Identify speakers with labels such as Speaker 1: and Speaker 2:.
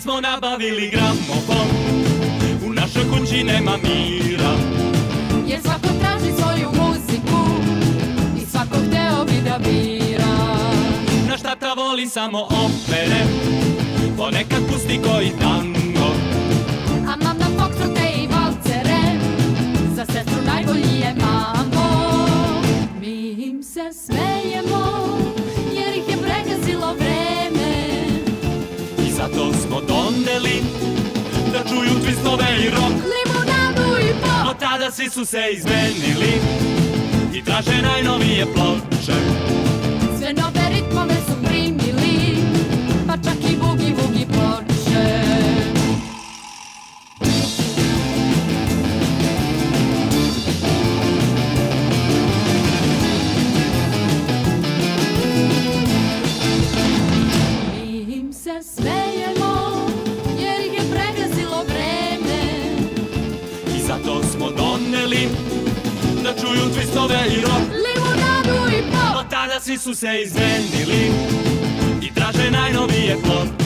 Speaker 1: smo nabavili gramofon U našoj kući nema mira.
Speaker 2: Jer svako traži svoju muziku I svako hteo bi da bira.
Speaker 1: Naš tata voli samo opere Ponekad pusti koji tango.
Speaker 2: A mam foxtrote i valcere Za sestru najbolji je mamo Mi im se smejemo
Speaker 1: Da čuju twistove i rock.
Speaker 2: Limunadu i pop.
Speaker 1: Od tada svi su se izmenili I traže najnovije ploče.
Speaker 2: Sve nove ritmove su primili Pa čak i bugi vugi ploče Mi im se smejemo
Speaker 1: twistove i rock
Speaker 2: Limunadu i pop.
Speaker 1: Od tada svi su se izmenili I traže najnovije ploče